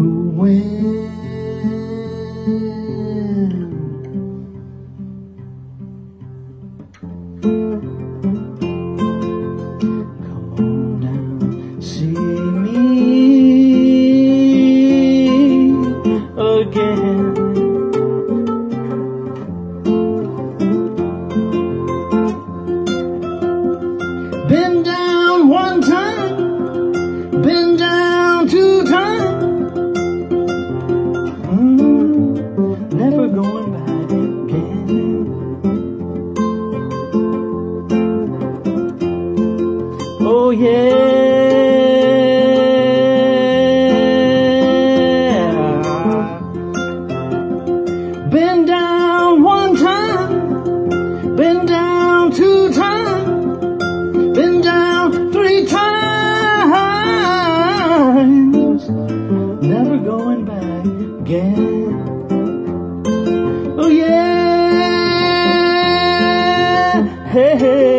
Win. Come on down, see me again. Down Oh yeah. Been down one time, been down two times, been down three times, never going back again. Oh yeah, hey, hey.